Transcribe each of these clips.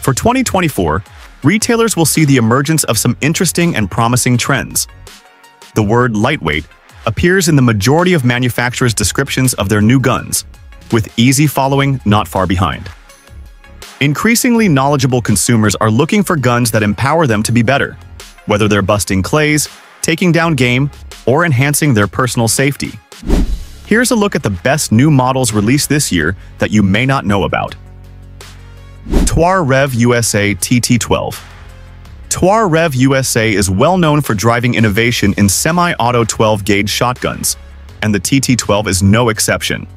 For 2024, retailers will see the emergence of some interesting and promising trends. The word lightweight appears in the majority of manufacturers' descriptions of their new guns, with easy following not far behind. Increasingly knowledgeable consumers are looking for guns that empower them to be better, whether they're busting clays, taking down game, or enhancing their personal safety. Here's a look at the best new models released this year that you may not know about. Tokarev USA TT12 Tokarev USA is well known for driving innovation in semi-auto 12-gauge shotguns, and the TT12 is no exception.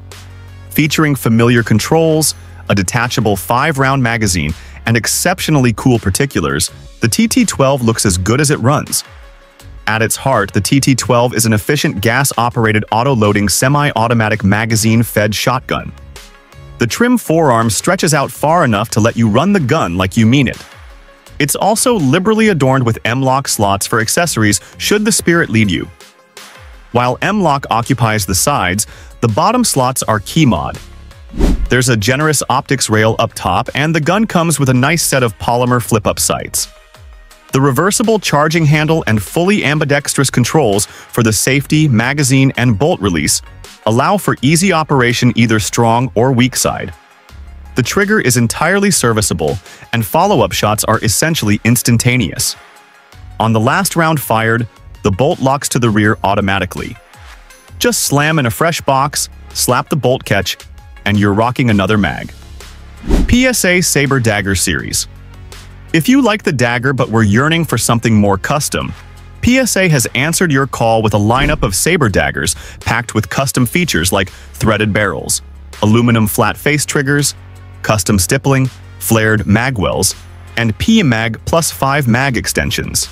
Featuring familiar controls, a detachable 5-round magazine, and exceptionally cool particulars, the TT12 looks as good as it runs. At its heart, the TT12 is an efficient gas-operated auto-loading semi-automatic magazine-fed shotgun. The trim forearm stretches out far enough to let you run the gun like you mean it. It's also liberally adorned with M-LOK slots for accessories should the spirit lead you. While M-LOK occupies the sides, the bottom slots are KeyMod. There's a generous optics rail up top and the gun comes with a nice set of polymer flip-up sights. The reversible charging handle and fully ambidextrous controls for the safety, magazine, and bolt release allow for easy operation either strong or weak side. The trigger is entirely serviceable, and follow-up shots are essentially instantaneous. On the last round fired, the bolt locks to the rear automatically. Just slam in a fresh box, slap the bolt catch, and you're rocking another mag. PSA Saber Dagger Series if you like the dagger but were yearning for something more custom, PSA has answered your call with a lineup of saber daggers packed with custom features like threaded barrels, aluminum flat face triggers, custom stippling, flared magwells, and PMAG plus 5 mag extensions.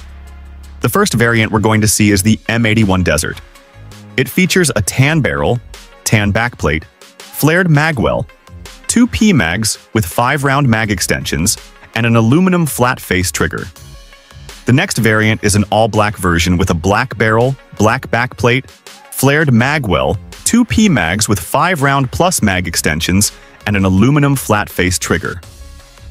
The first variant we're going to see is the M81 Desert. It features a tan barrel, tan backplate, flared magwell, two PMags with 5-round mag extensions, and an aluminum flat-face trigger. The next variant is an all-black version with a black barrel, black backplate, flared magwell, two P-mags with 5-round plus mag extensions, and an aluminum flat-face trigger.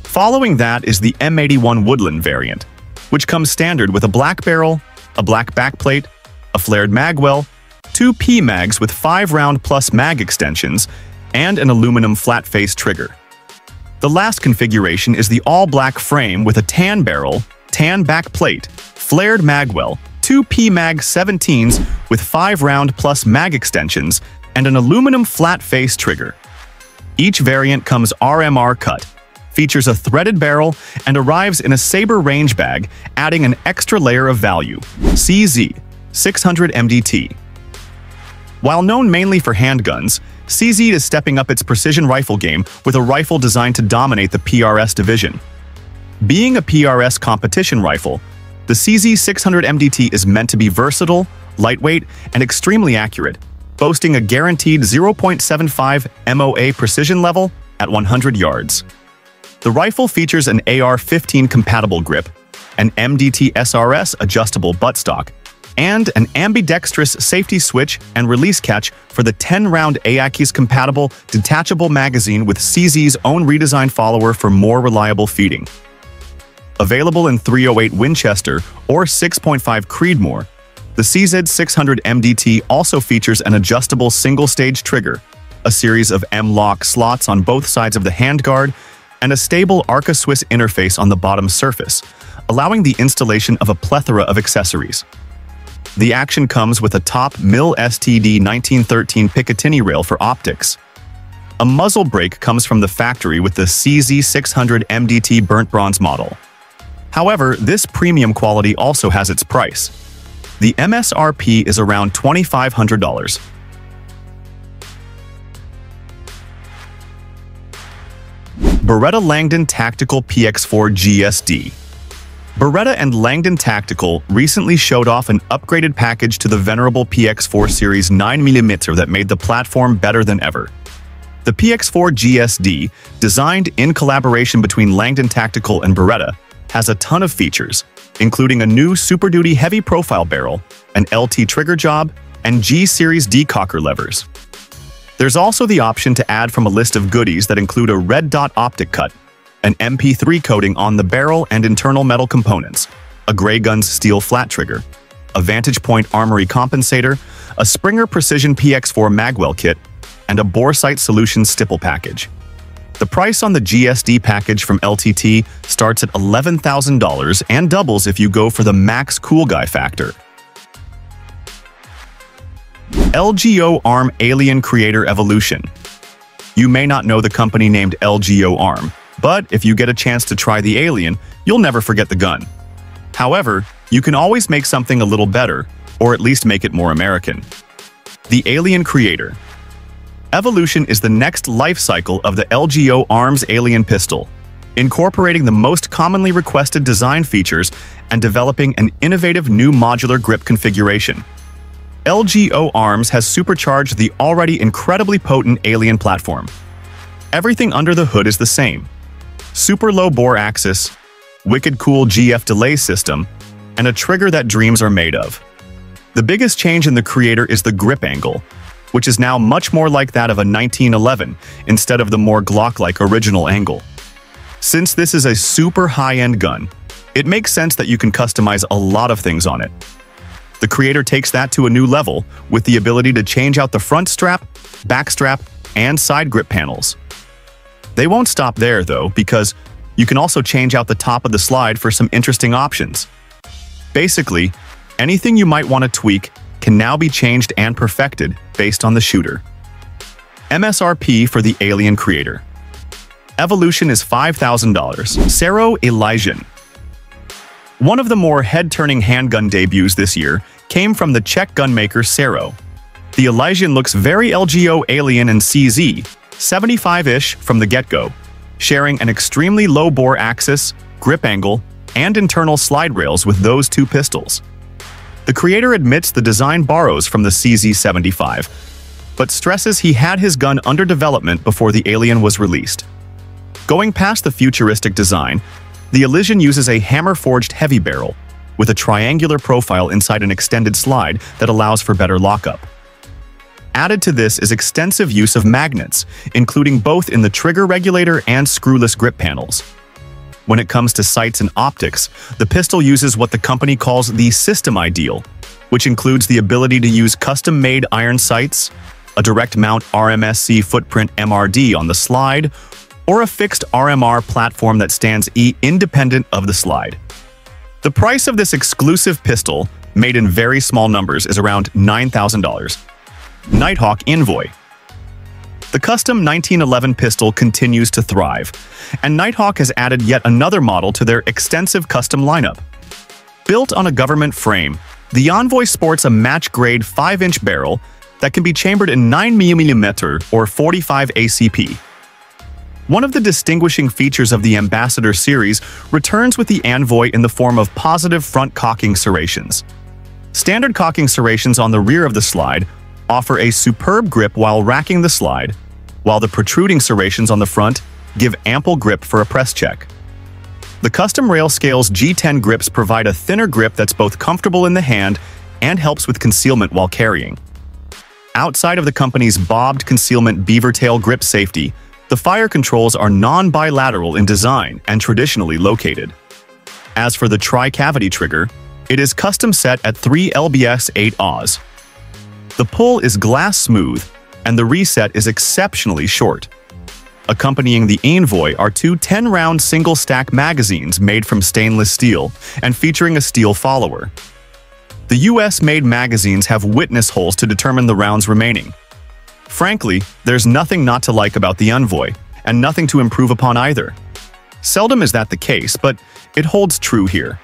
Following that is the M81 Woodland variant, which comes standard with a black barrel, a black backplate, a flared magwell, two P-mags with 5-round plus mag extensions, and an aluminum flat-face trigger. The last configuration is the all-black frame with a tan barrel, tan back plate, flared magwell, two PMAG 17s with 5-round plus mag extensions, and an aluminum flat-face trigger. Each variant comes RMR cut, features a threaded barrel, and arrives in a Saber range bag, adding an extra layer of value. CZ 600 MDT While known mainly for handguns, CZ is stepping up its precision rifle game with a rifle designed to dominate the PRS division. Being a PRS competition rifle, the CZ600 MDT is meant to be versatile, lightweight, and extremely accurate, boasting a guaranteed 0.75 MOA precision level at 100 yards. The rifle features an AR-15 compatible grip, an MDT SRS adjustable buttstock, and an ambidextrous safety switch and release catch for the 10-round AICS-compatible detachable magazine with CZ's own redesigned follower for more reliable feeding. Available in 308 Winchester or 6.5 Creedmoor, the CZ600 MDT also features an adjustable single-stage trigger, a series of M-LOK slots on both sides of the handguard, and a stable Arca Swiss interface on the bottom surface, allowing the installation of a plethora of accessories. The action comes with a top MIL STD 1913 Picatinny rail for optics. A muzzle brake comes from the factory with the CZ600 MDT burnt bronze model. However, this premium quality also has its price. The MSRP is around $2,500. Beretta Langdon Tactical PX4 GSD Beretta and Langdon Tactical recently showed off an upgraded package to the venerable PX4 Series 9mm that made the platform better than ever. The PX4 GSD, designed in collaboration between Langdon Tactical and Beretta, has a ton of features, including a new Super Duty heavy profile barrel, an LT trigger job, and G-Series decocker levers. There's also the option to add from a list of goodies that include a red dot optic cut, an NP3 coating on the barrel and internal metal components, a Grey Guns steel flat trigger, a Vantage Point armory compensator, a Springer Precision PX4 magwell kit, and a Boresight Solutions stipple package. The price on the GSD package from LTT starts at $11,000 and doubles if you go for the Max Cool Guy factor. Laugo ARM Alien Creator Evolution You may not know the company named Laugo ARM, but if you get a chance to try the Alien, you'll never forget the gun. However, you can always make something a little better, or at least make it more American. The Alien Creator Evolution is the next life cycle of the Laugo ARMS Alien Pistol, incorporating the most commonly requested design features and developing an innovative new modular grip configuration. Laugo ARMS has supercharged the already incredibly potent Alien platform. Everything under the hood is the same. Super low bore axis, wicked cool GF delay system, and a trigger that dreams are made of. The biggest change in the Creator is the grip angle, which is now much more like that of a 1911 instead of the more Glock-like original angle. Since this is a super high-end gun, it makes sense that you can customize a lot of things on it. The Creator takes that to a new level with the ability to change out the front strap, back strap, and side grip panels. They won't stop there, though, because you can also change out the top of the slide for some interesting options. Basically, anything you might want to tweak can now be changed and perfected based on the shooter. MSRP for the Alien Creator Evolution is $5,000. Cero Elysian One of the more head-turning handgun debuts this year came from the Czech gunmaker Cero. The Elysian looks very Laugo Alien and CZ, 75-ish from the get-go, sharing an extremely low-bore axis, grip angle, and internal slide rails with those two pistols. The creator admits the design borrows from the CZ75, but stresses he had his gun under development before the Alien was released. Going past the futuristic design, the Elysian uses a hammer-forged heavy barrel, with a triangular profile inside an extended slide that allows for better lockup. Added to this is extensive use of magnets, including both in the trigger regulator and screwless grip panels. When it comes to sights and optics, the pistol uses what the company calls the System Ideal, which includes the ability to use custom-made iron sights, a direct mount RMSC footprint MRD on the slide, or a fixed RMR platform that stands E independent of the slide. The price of this exclusive pistol, made in very small numbers, is around $9,000. Nighthawk Envoy the custom 1911 pistol continues to thrive, and Nighthawk has added yet another model to their extensive custom lineup. Built on a government frame, the Envoy sports a match-grade 5-inch barrel that can be chambered in 9mm or 45 ACP. One of the distinguishing features of the Ambassador series returns with the Envoy in the form of positive front cocking serrations. Standard cocking serrations on the rear of the slide offer a superb grip while racking the slide, while the protruding serrations on the front give ample grip for a press check. The custom Railscales G10 grips provide a thinner grip that's both comfortable in the hand and helps with concealment while carrying. Outside of the company's bobbed concealment beaver tail grip safety, the fire controls are non-bilateral in design and traditionally located. As for the tri-cavity trigger, it is custom set at 3 LBS 8 Oz, the pull is glass smooth, and the reset is exceptionally short. Accompanying the Envoy are two 10-round single-stack magazines made from stainless steel and featuring a steel follower. The US-made magazines have witness holes to determine the rounds remaining. Frankly, there's nothing not to like about the Envoy, and nothing to improve upon either. Seldom is that the case, but it holds true here.